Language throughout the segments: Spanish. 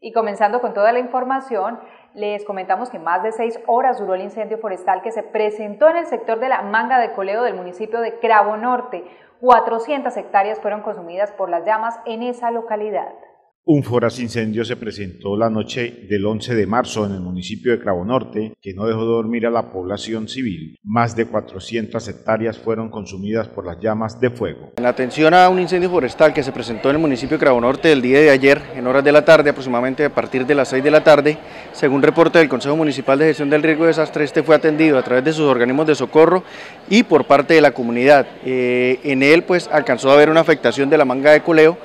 Y comenzando con toda la información, les comentamos que más de seis horas duró el incendio forestal que se presentó en el sector de la Manga de Coleo del municipio de Cravo Norte. 400 hectáreas fueron consumidas por las llamas en esa localidad. Un foraz incendio se presentó la noche del 11 de marzo en el municipio de Cravo Norte, que no dejó dormir a la población civil. Más de 400 hectáreas fueron consumidas por las llamas de fuego. En atención a un incendio forestal que se presentó en el municipio de Cravo Norte el día de ayer, en horas de la tarde, aproximadamente a partir de las 6 de la tarde, según reporte del Consejo Municipal de Gestión del Riesgo de Desastre, este fue atendido a través de sus organismos de socorro y por parte de la comunidad. Eh, en él pues alcanzó a haber una afectación de la manga de coleo,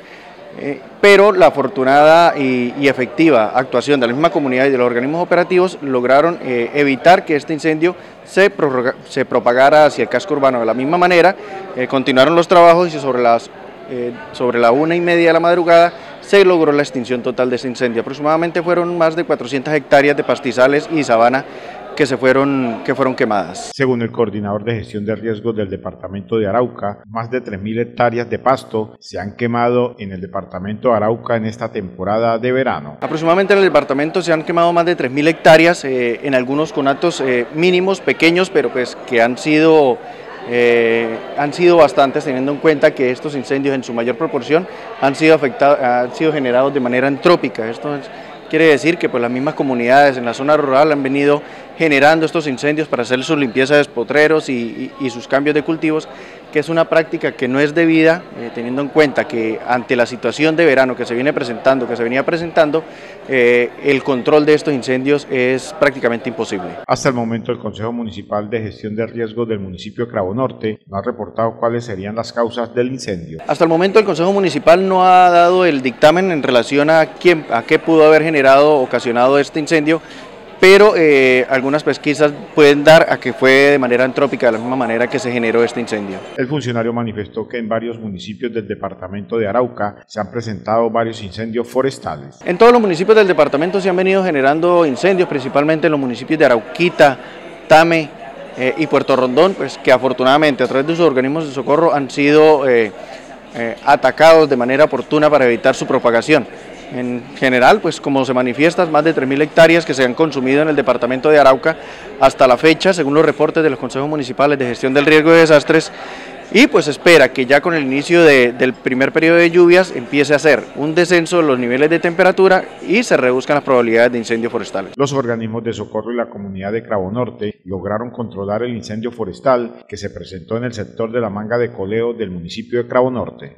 eh, pero la afortunada y, efectiva actuación de la misma comunidad y de los organismos operativos lograron eh, evitar que este incendio se, se, propagara hacia el casco urbano. De la misma manera, eh, continuaron los trabajos y sobre, las, sobre la una y media de la madrugada se logró la extinción total de este incendio. Aproximadamente fueron más de 400 hectáreas de pastizales y sabana que, se fueron, que fueron quemadas. Según el coordinador de gestión de riesgos del departamento de Arauca, más de 3.000 hectáreas de pasto se han quemado en el departamento de Arauca en esta temporada de verano. Aproximadamente en el departamento se han quemado más de 3.000 hectáreas, eh, en algunos con actos eh, mínimos, pequeños, pero pues que han sido... Eh, han sido bastantes teniendo en cuenta que estos incendios en su mayor proporción han sido, afectados, han sido generados de manera antrópica. Esto es, Quiere decir que pues, las mismas comunidades en la zona rural han venido generando estos incendios para hacer su limpieza de potreros y, sus cambios de cultivos, que es una práctica que no es debida, eh, teniendo en cuenta que ante la situación de verano que se viene presentando, que se venía presentando, eh, el control de estos incendios es prácticamente imposible. Hasta el momento el Consejo Municipal de Gestión de Riesgos del municipio de Cravo Norte no ha reportado cuáles serían las causas del incendio. Hasta el momento el Consejo Municipal no ha dado el dictamen en relación a, quién, a qué pudo haber generado, ocasionado este incendio, pero eh, algunas pesquisas pueden dar a que fue de manera antrópica, de la misma manera que se generó este incendio. El funcionario manifestó que en varios municipios del departamento de Arauca se han presentado varios incendios forestales. En todos los municipios del departamento se han venido generando incendios, principalmente en los municipios de Arauquita, Tame eh, y Puerto Rondón, pues que afortunadamente a través de sus organismos de socorro han sido eh, atacados de manera oportuna para evitar su propagación. En general, pues como se manifiesta, más de 3.000 hectáreas que se han consumido en el departamento de Arauca hasta la fecha, según los reportes de los consejos municipales de gestión del riesgo de desastres, y pues espera que ya con el inicio del primer periodo de lluvias empiece a hacer un descenso de los niveles de temperatura y se reduzcan las probabilidades de incendios forestales. Los organismos de socorro y la comunidad de Cravo Norte lograron controlar el incendio forestal que se presentó en el sector de la manga de coleo del municipio de Cravo Norte.